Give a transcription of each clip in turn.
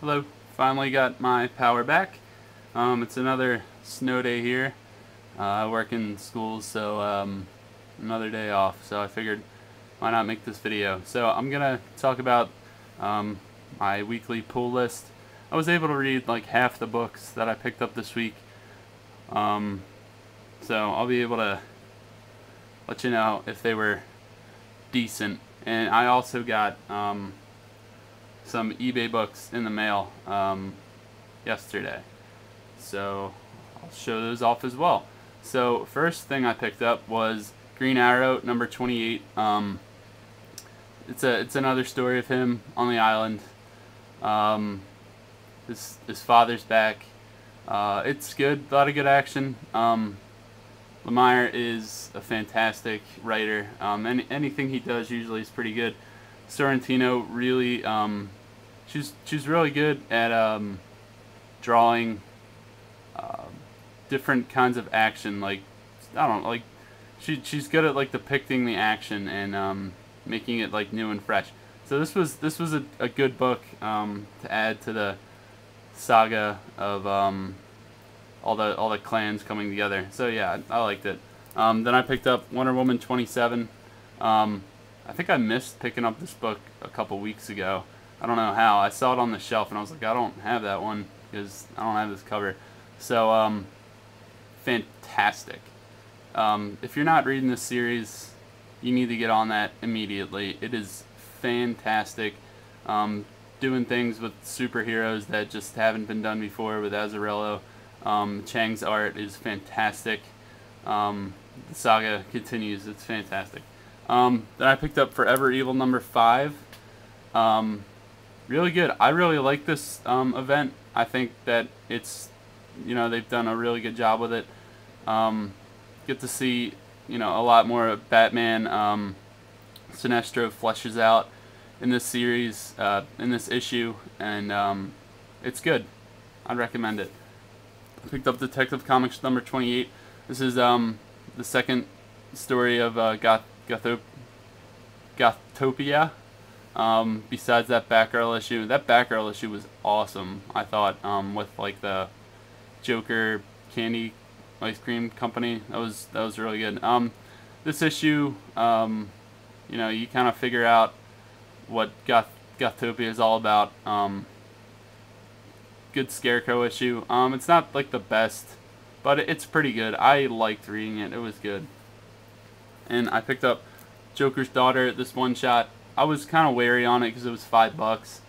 Hello, finally got my power back. Um, it's another snow day here. Uh, I work in schools, so um, another day off. So I figured, why not make this video? So I'm gonna talk about um, my weekly pull list. I was able to read like half the books that I picked up this week. Um, so I'll be able to let you know if they were decent. And I also got um, some eBay books in the mail um, yesterday. So I'll show those off as well. So first thing I picked up was Green Arrow number 28. Um, it's a it's another story of him on the island. Um, his his father's back. Uh, it's good, a lot of good action. Um, Lemire is a fantastic writer. Um, any, anything he does usually is pretty good. Sorrentino really um, she's she's really good at um, drawing uh, different kinds of action. Like I don't know, like she she's good at like depicting the action and um, making it like new and fresh. So this was this was a, a good book um, to add to the saga of um, all the all the clans coming together. So yeah, I liked it. Um, then I picked up Wonder Woman 27. Um, I think I missed picking up this book a couple weeks ago. I don't know how. I saw it on the shelf and I was like, I don't have that one because I don't have this cover. So, um, fantastic. Um, if you're not reading this series, you need to get on that immediately. It is fantastic. Um, doing things with superheroes that just haven't been done before with Azzarello. Um, Chiang's art is fantastic. Um, the saga continues. It's fantastic. Um, then I picked up Forever Evil number five. Um, really good. I really like this um, event. I think that it's, you know, they've done a really good job with it. Um, get to see, you know, a lot more of Batman. Um, Sinestro fleshes out in this series, uh, in this issue, and um, it's good. I'd recommend it. I picked up Detective Comics number 28. This is the second story of uh, Goth Gothop Gothopia. Um, besides that Batgirl issue, that Batgirl issue was awesome. I thought um, with like the Joker candy ice cream company, that was that was really good. Um, this issue, um, you know, you kind of figure out what Goth Gothopia is all about. Um, good Scarecrow issue. Um, it's not like the best, but it's pretty good. I liked reading it. It was good. And I picked up Joker's Daughter, this one shot. I was kind of wary on it because it was five bucks.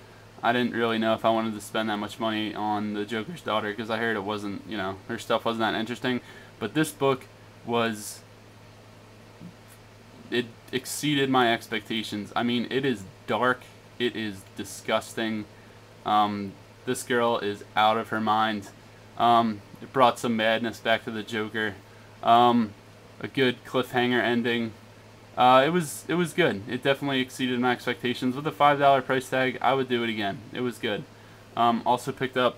I didn't really know if I wanted to spend that much money on the Joker's Daughter because I heard it wasn't, you know, her stuff wasn't that interesting. But this book was, it exceeded my expectations. I mean, it is dark. It is disgusting. Um, this girl is out of her mind. Um, it brought some madness back to the Joker. Um, a good cliffhanger ending. Uh, it was it was good. It definitely exceeded my expectations. With a five dollar price tag, I would do it again. It was good. Um, also picked up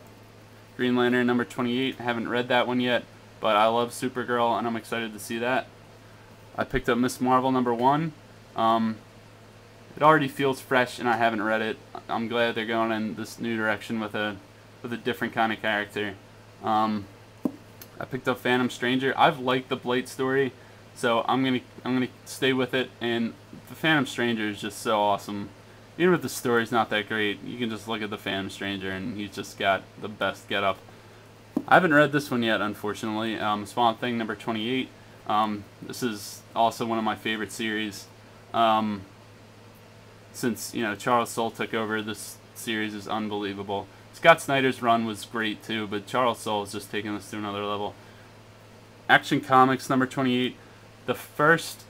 Green Lantern number 28. I haven't read that one yet, but I love Supergirl and I'm excited to see that. I picked up Miss Marvel number one. Um, it already feels fresh and I haven't read it. I'm glad they're going in this new direction with a with a different kind of character. Um, I picked up Phantom Stranger. I've liked the Blight story, so I'm gonna I'm gonna stay with it. And the Phantom Stranger is just so awesome. Even if the story's not that great, you can just look at the Phantom Stranger and he's just got the best get up. I haven't read this one yet, unfortunately. Um, Swamp Thing number 28. Um, this is also one of my favorite series. Um, since you know Charles Soule took over, this series is unbelievable. Scott Snyder's run was great too, but Charles Soule is just taking this to another level. Action Comics number 28. The first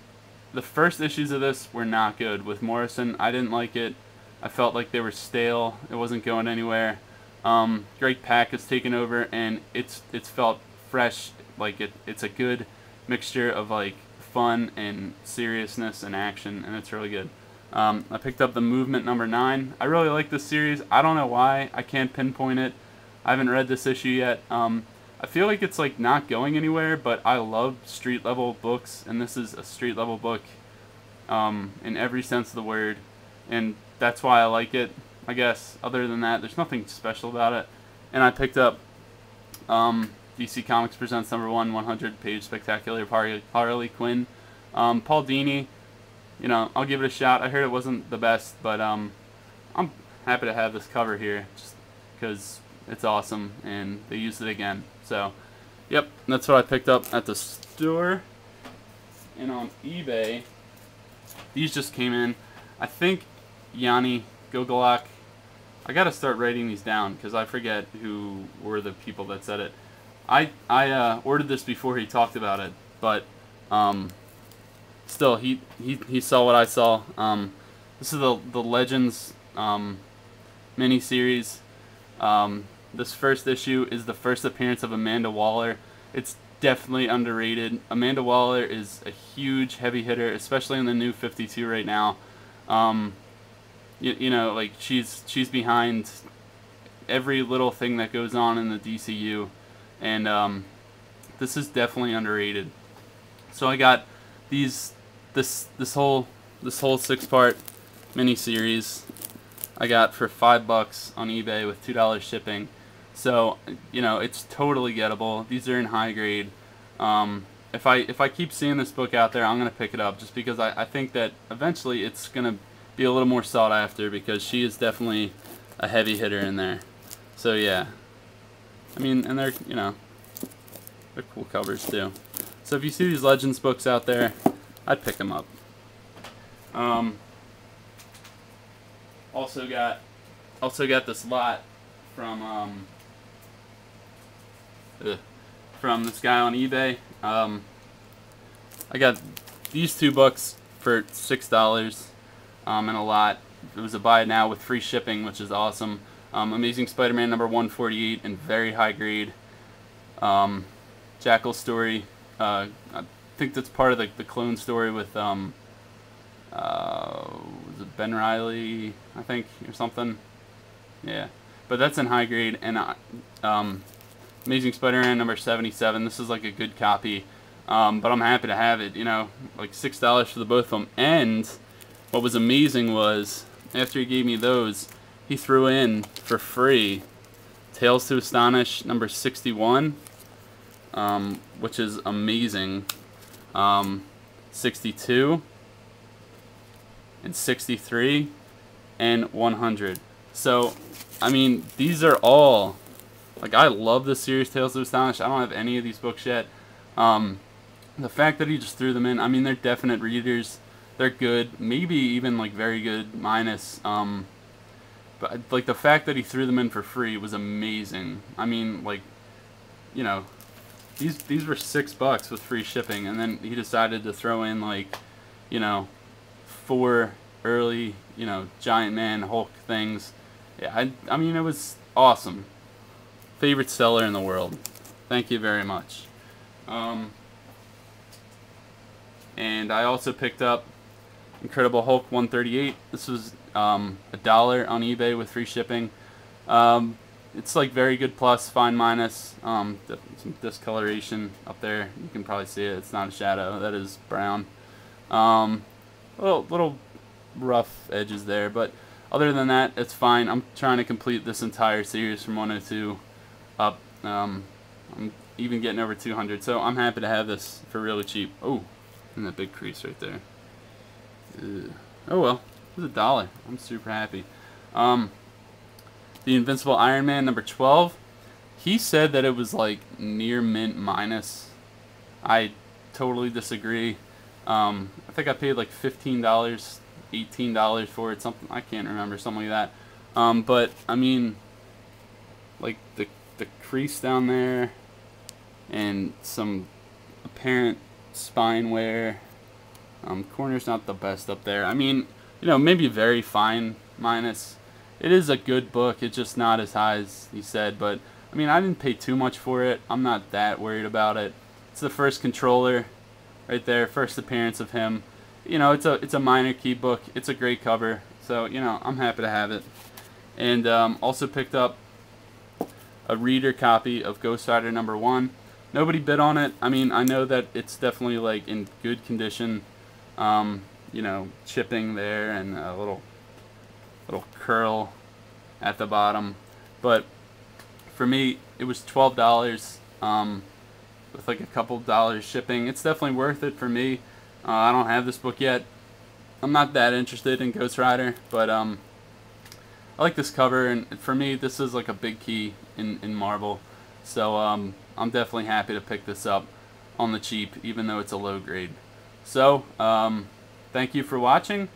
the first issues of this were not good with Morrison. I didn't like it. I felt like they were stale. It wasn't going anywhere. Um, Greg Pak has taken over, and it's it's felt fresh. Like it, it's a good mixture of like fun and seriousness and action, and it's really good. Um, I picked up the Movement number nine. I really like this series. I don't know why. I can't pinpoint it. I haven't read this issue yet. Um, I feel like it's like not going anywhere, but I love street level books, and this is a street level book um, in every sense of the word, and that's why I like it. I guess. Other than that, there's nothing special about it. And I picked up um, DC Comics Presents number one, 100 page spectacular Harley, Harley Quinn. Um, Paul Dini, you know, I'll give it a shot. I heard it wasn't the best, but um, I'm happy to have this cover here just because it's awesome and they used it again. So, yep, that's what I picked up at the store. And on eBay, these just came in. I think Yanni Gogolak. I gotta start writing these down because I forget who were the people that said it. I I uh, ordered this before he talked about it, but um, still he, he he saw what I saw. Um, this is the the Legends um, mini series. Um, this first issue is the first appearance of Amanda Waller. It's definitely underrated. Amanda Waller is a huge heavy hitter, especially in the new 52 right now. Um, you, you know, like she's she's behind every little thing that goes on in the DCU, and um, this is definitely underrated. So I got these this this whole this whole six part mini series I got for five bucks on eBay with two dollars shipping. So you know it's totally gettable. These are in high grade. Um, if I if I keep seeing this book out there, I'm gonna pick it up just because I, I think that eventually it's gonna be a little more sought after because she is definitely a heavy hitter in there. So yeah, I mean, and they're you know they're cool covers too. So if you see these Legends books out there, I'd pick them up. Um, also got also got this lot from um, ugh, from this guy on eBay. Um, I got these two books for six dollars um, and a lot. It was a buy now with free shipping, which is awesome. Um, Amazing Spider-Man number 148 and very high grade. Um, Jackal story. Uh, think that's part of the, the clone story with um, uh, Ben Reilly, I think, or something. Yeah, but that's in high grade and uh, um, Amazing Spider-Man number 77. This is like a good copy, um, but I'm happy to have it. You know, like six dollars for the both of them. And what was amazing was after he gave me those, he threw in for free Tales to Astonish number 61, um, which is amazing. Um, 62 and 63 and 100. So, I mean, these are all like I love the series Tales of Astonish. I don't have any of these books yet. Um, the fact that he just threw them in, I mean, they're definite readers. They're good, maybe even like very good minus. Um, but like the fact that he threw them in for free was amazing. I mean, like, you know, these these were six bucks with free shipping, and then he decided to throw in like, you know, four early, you know, Giant Man Hulk things. Yeah, I I mean it was awesome favorite seller in the world. Thank you very much. Um, and I also picked up Incredible Hulk 138. This was um, a dollar on eBay with free shipping. Um, it's like very good plus, fine minus. Um, some discoloration up there. You can probably see it. It's not a shadow. That is brown. Um, little, little rough edges there, but other than that, it's fine. I'm trying to complete this entire series from 102 up. Um, I'm even getting over 200, so I'm happy to have this for really cheap. Oh, and that big crease right there. Oh well, it was a dollar. I'm super happy. Um, the Invincible Iron Man number 12. He said that it was like near mint minus. I totally disagree. Um, I think I paid like fifteen dollars, eighteen dollars for it. Something I can't remember, something like that. Um, but I mean, like the the crease down there and some apparent spine wear. Um, corner's not the best up there. I mean, you know, maybe very fine minus. It is a good book. It's just not as high as he said. But, I mean, I didn't pay too much for it. I'm not that worried about it. It's the first controller right there. First appearance of him. You know, it's a, it's a minor key book. It's a great cover. So, you know, I'm happy to have it. And um, also picked up a reader copy of Ghost Rider number one. Nobody bid on it. I mean, I know that it's definitely like in good condition. Um, you know, chipping there and a little little curl at the bottom. But for me, it was twelve dollars um, with like a couple dollars shipping. It's definitely worth it for me. Uh, I don't have this book yet. I'm not that interested in Ghost Rider, but um, I like this cover, and for me, this is like a big key in in Marvel. So um, I'm definitely happy to pick this up on the cheap, even though it's a low grade. So, um, thank you for watching.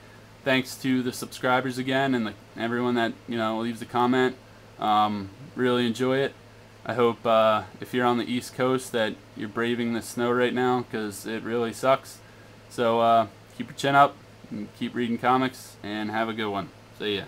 Thanks to the subscribers again and the, everyone that you know leaves a comment. Um, really enjoy it. I hope uh, if you're on the East Coast that you're braving the snow right now because it really sucks. So uh, keep your chin up, and keep reading comics, and have a good one. See ya.